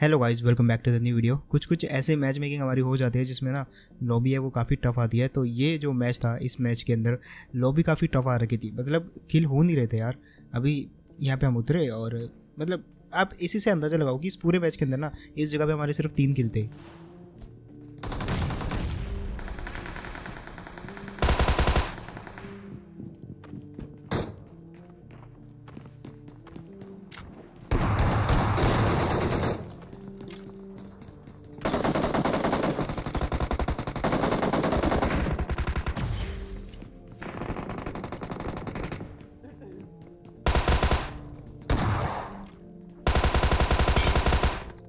Hello guys welcome back to the new video कुछ कुछ ऐसे मैच मेकिंग हमारी हो जाती है जिसमें ना लॉबी है, वो काफ़ी टफ आती है। तो ये जो मैच था, इस मैच के अंदर लॉबी काफ़ी टफ आ रखी थी। मतलब किल हो नहीं रहे थे यार। अभी यहाँ पे हम उतरे और मतलब आप इसी से अंदाज़ा लगाओ कि इस पूरे मैच के अंदर ना, इस जगह पर हमारे सिर्फ़ तीन किल थे।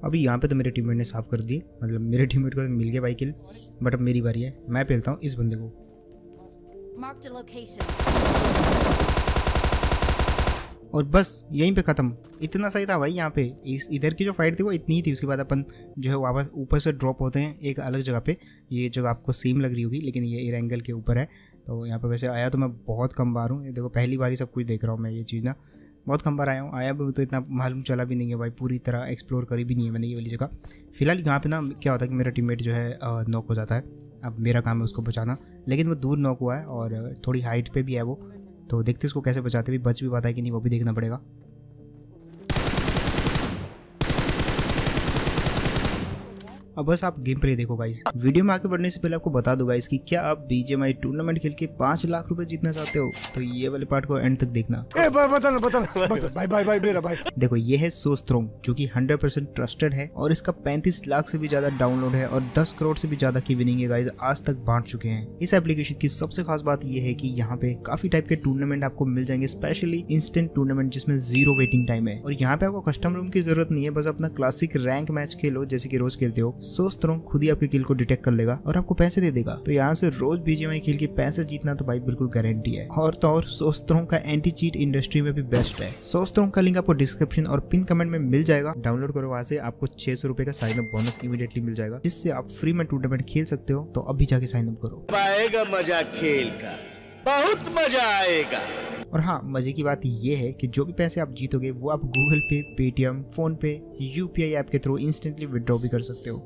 अभी यहाँ पे तो मेरे टीममेट ने साफ़ कर दी मतलब मेरे टीममेट को तो मिल गया भाई किल बट अब मेरी बारी है। मैं पेलता हूँ इस बंदे को. और बस यहीं पे ख़त्म। इतना सही था भाई यहाँ पे। इस इधर की जो फाइट थी वो इतनी ही थी। उसके बाद अपन जो है वापस ऊपर से ड्रॉप होते हैं एक अलग जगह पे। ये जगह आपको सेम लग रही होगी लेकिन ये एयर एंगल के ऊपर है। तो यहाँ पे वैसे आया तो मैं बहुत कम बार हूँ। देखो पहली बार ही सब कुछ देख रहा हूँ मैं ये चीज़ ना। बहुत कम बार आया हूँ। आया भी तो इतना मालूम चला भी नहीं है भाई। पूरी तरह एक्सप्लोर करी भी नहीं है मैंने ये वाली जगह। फ़िलहाल यहाँ पे ना क्या होता है कि मेरा टीममेट जो है नॉक हो जाता है। अब मेरा काम है उसको बचाना। लेकिन वो दूर नॉक हुआ है और थोड़ी हाइट पर भी है वो। तो देखते उसको कैसे बचाते भी बच भी पाता है कि नहीं वो भी देखना पड़ेगा। अब बस आप गेम प्ले देखो गाइस वीडियो में आगे बढ़ने से पहले आपको बता दो गाइस कि क्या आप बीजेएमआई टूर्नामेंट खेल के पाँच लाख रुपए जीतना चाहते हो? तो ये वाले पार्ट को एंड तक देखना. ए भाई भाई भाई मेरा भाई देखो ये है सोस्ट्रोंग जो कि 100% ट्रस्टेड है और इसका 35 लाख से भी ज़्यादा डाउनलोड है और 10 करोड़ से भी ज़्यादा की विनिंग है गाइस आज तक बांट चुके हैं. इस एप्लीकेशन की सबसे खास बात यह है की यहाँ पे काफ़ी टाइप के टूर्नामेंट आपको मिल जाएँगे स्पेशली इंस्टेंट टूर्नामेंट जिसमें ज़ीरो वेटिंग टाइम है. और यहाँ पे आपको कस्टम रूम की ज़रूरत नहीं है बस अपना क्लासिक रैंक मैच खेलो जैसे कि रोज खेलते हो. सोस्ट्रोंग खुद ही आपके किल को डिटेक्ट कर लेगा और आपको पैसे दे देगा। तो यहाँ से रोज बीजेएमआई खेल के पैसे जीतना तो भाई बिल्कुल गारंटी है। और तो और सोस्त्रों का एंटी चीट इंडस्ट्री में भी बेस्ट है। सोस्त्रों का लिंक आपको डिस्क्रिप्शन और पिन कमेंट में मिल जाएगा। डाउनलोड करो वहाँ से, आपको छह सौ रुपए का साइन अप बोनस इमीडिएटली मिल जाएगा, जिससे आप फ्री में टूर्नामेंट खेल सकते हो। तो अभी जाके साइन अप करो। आएगा मज़ा खेल का, बहुत मज़ा आएगा। और हाँ मज़े की बात ये है कि जो भी पैसे आप जीतोगे वो आप Google Pay Paytm PhonePe UPI app के थ्रू इंस्टेंटली विड्रॉ भी कर सकते हो।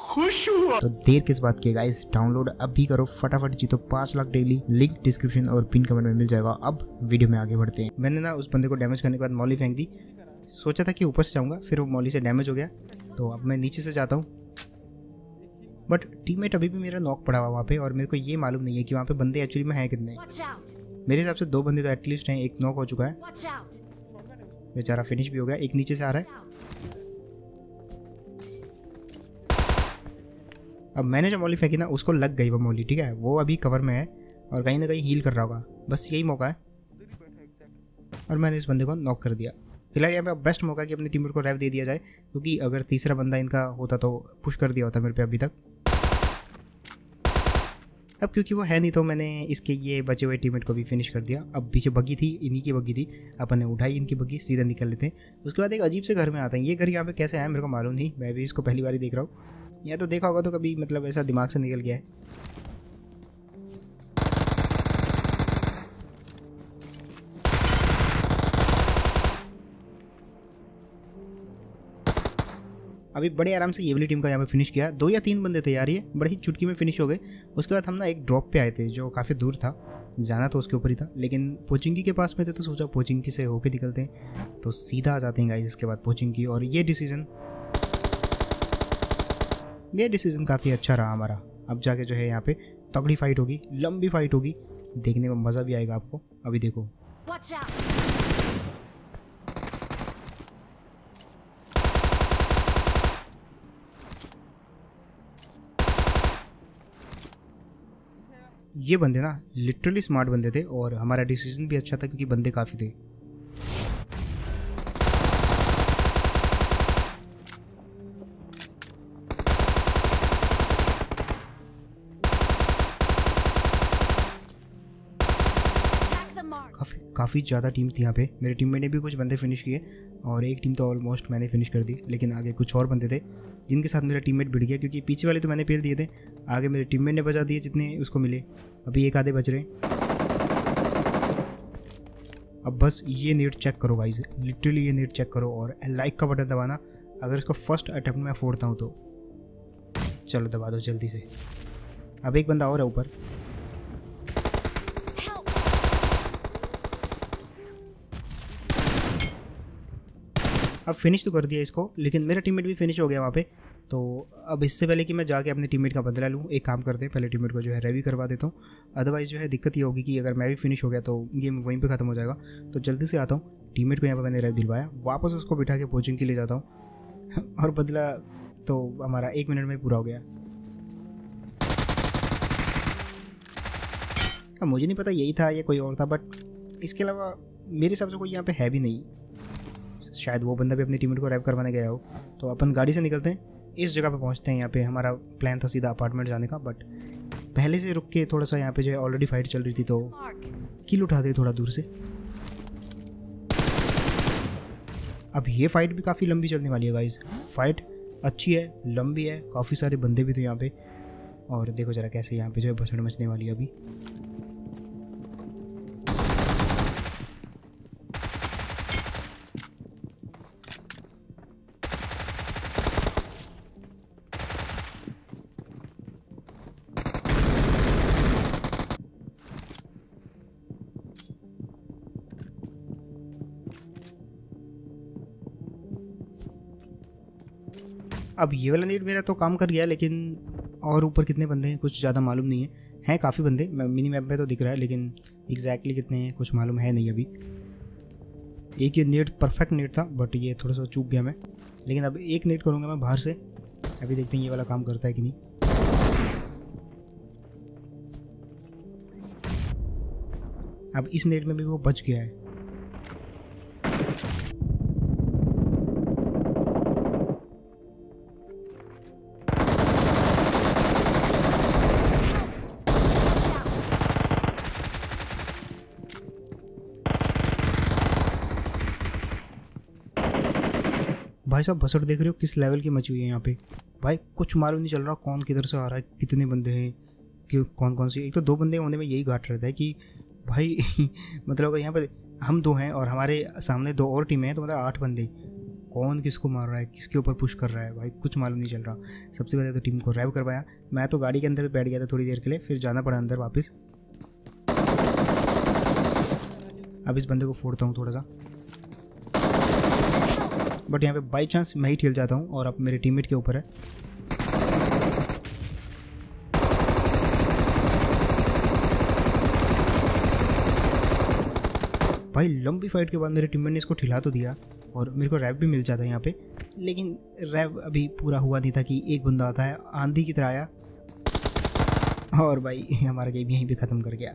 खुश हुआ। तो देर किस बात की गाइस डाउनलोड अभी करो फटाफट जीतो पाँच लाख डेली लिंक डिस्क्रिप्शन और पिन कमेंट में मिल जाएगा। अब वीडियो में आगे बढ़ते हैं। मैंने ना उस बंदे को डैमेज करने के बाद मौली फेंक दी। सोचा था कि ऊपर से जाऊँगा फिर वो मौली से डैमेज हो गया। तो अब मैं नीचे से जाता हूँ। बट टीममेट अभी भी मेरा नॉक पड़ा हुआ वहाँ पे और मेरे को ये मालूम नहीं है कि वहाँ पे बंदे एक्चुअली में हैं कितने. मेरे हिसाब से दो बंदे तो एटलीस्ट हैं एक नॉक हो चुका है। बेचारा फिनिश भी हो गया एक नीचे से आ रहा है। अब मैंने जो मौली फेंकी ना उसको लग गई वो मौली ठीक है? वो अभी कवर में है और कहीं ना कहीं हील कर रहा होगा। बस यही मौका है। और मैंने इस बंदे को नॉक कर दिया। फ़िलहाल यहाँ पे बेस्ट मौका है कि अपनी टीम को रेव दे दिया जाए क्योंकि अगर तीसरा बंदा इनका होता तो पुश कर दिया होता मेरे पे अभी तक। अब क्योंकि वो है नहीं तो मैंने इसके ये बचे हुए टीमेट को भी फिनिश कर दिया। अब पीछे बग्गी थी, इन्हीं की बग्गी थी। अपन ने उठाई इनकी बग्गी सीधा निकल लेते हैं। उसके बाद एक अजीब से घर में आते हैं। ये घर यहाँ पे कैसे आया मेरे को मालूम नहीं। मैं भी इसको पहली बार ही देख रहा हूँ। या तो देखा होगा तो कभी मतलब ऐसा दिमाग से निकल गया है। अभी बड़े आराम से ये वाली टीम का यहाँ पे फिनिश किया। दो या तीन बंदे थे यार ये। बड़ी ही चुटकी में फिनिश हो गए। उसके बाद हम ना एक ड्रॉप पे आए थे, जो काफ़ी दूर था। जाना तो उसके ऊपर ही था। लेकिन पोचिंगी के पास में थे तो सोचा पोचिंगी से होके निकलते हैं। तो सीधा आ जाते हैं गाइस इसके बाद पोचिंगी और ये डिसीज़न ये डिसीज़न काफ़ी अच्छा रहा हमारा। अब जाके जो है यहाँ पे तगड़ी फाइट होगी, लंबी फाइट होगी। देखने में मज़ा भी आएगा आपको। अभी देखो। ये बंदे ना लिटरली स्मार्ट बंदे थे और हमारा डिसीज़न भी अच्छा था क्योंकि बंदे काफ़ी थे. काफ़ी काफ़ी ज़्यादा टीम थी यहाँ पे मेरे टीम में ने भी कुछ बंदे फिनिश किए और एक टीम तो ऑलमोस्ट मैंने फिनिश कर दी, लेकिन आगे कुछ और बंदे थे जिनके साथ मेरा टीममेट भिड़ गया, क्योंकि पीछे वाले तो मैंने पेल दिए थे। आगे मेरे टीममेट ने बचा दिए जितने उसको मिले। अभी एक आधे बच रहे अब बस ये नेट चेक करो गाइज़ लिटरली ये नेट चेक करो और लाइक का बटन दबाना। अगर इसको फ़र्स्ट अटैम्प्ट में फोड़ता हूँ तो। चलो दबा दो जल्दी से। अब एक बंदा और है ऊपर। अब फिनिश तो कर दिया इसको, लेकिन मेरा टीममेट भी फिनिश हो गया वहाँ पे। तो अब इससे पहले कि मैं जाके अपने टीममेट का बदला लूँ, एक काम करते हैं, पहले टीममेट को जो है रेवी करवा देता हूँ। अदरवाइज़ जो है दिक्कत ये होगी कि अगर मैं भी फिनिश हो गया तो गेम वहीं पे ख़त्म हो जाएगा। तो जल्दी से आता हूँ टीममेट को यहाँ पर मैंने रेव दिलवाया, वापस उसको बिठा के कोचिंग के लिए जाता हूँ। और बदला तो हमारा एक मिनट में पूरा हो गया। अब मुझे नहीं पता यही था या कोई और था बट इसके अलावा मेरे हिसाब से कोई यहाँ पे है भी नहीं। शायद वो बंदा भी अपनी टीममेट को रैप करवाने गया हो। तो अपन गाड़ी से निकलते हैं। इस जगह पे पहुँचते हैं यहाँ पे। हमारा प्लान था सीधा अपार्टमेंट जाने का बट पहले से रुक के थोड़ा सा यहाँ पे जो है ऑलरेडी फाइट चल रही थी तो किल उठा दे थोड़ा दूर से। अब ये फाइट भी काफ़ी लंबी चलने वाली है गाइज़ फाइट अच्छी है, लंबी है, काफ़ी सारे बंदे भी थे यहाँ पे। और देखो जरा कैसे यहाँ पे जो है भसड़ मचने वाली है अभी। अब ये वाला नीट मेरा तो काम कर गया, लेकिन और ऊपर कितने बंदे हैं, कुछ ज़्यादा मालूम नहीं है। हैं काफ़ी बंदे मिनी मैप में तो दिख रहा है, लेकिन एग्जैक्टली कितने हैं, कुछ मालूम है नहीं अभी। एक ये नेट परफेक्ट नेट था बट ये थोड़ा सा चूक गया मैं। लेकिन अब एक नेट करूँगा मैं बाहर से। अभी देखते हैं ये वाला काम करता है कि नहीं। अब इस नेट में भी वो बच गया है। भाई साहब बसट देख रहे हो किस लेवल की मची हुई है यहाँ पे? भाई, कुछ मालूम नहीं चल रहा कौन किधर से आ रहा है, कितने बंदे हैं कि कौन कौन से। एक तो दो बंदे होने में यही घाट रहता है कि भाई मतलब अगर यहाँ पर हम दो हैं और हमारे सामने दो और टीमें हैं तो मतलब आठ बंदे। कौन किसको मार रहा है, किसके ऊपर पुश कर रहा है? भाई, कुछ मालूम नहीं चल रहा। सबसे पहले तो टीम को रैव करवाया। मैं तो गाड़ी के अंदर बैठ गया था थोड़ी देर के लिए, फिर जाना पड़ा अंदर वापस। अब इस बंदे को फोड़ता हूँ थोड़ा सा। बट यहाँ पे बाई चांस मैं ही ठेल जाता हूँ और अब मेरे टीममेट के ऊपर है। भाई, लंबी फाइट के बाद मेरे टीममेट ने इसको ठिला तो दिया और मेरे को रैप भी मिल जाता है यहाँ पे। लेकिन रैप अभी पूरा हुआ नहीं था कि एक बंदा आता है, आंधी की तरह आया। और भाई, हमारा गेम यहीं पे ख़त्म कर गया।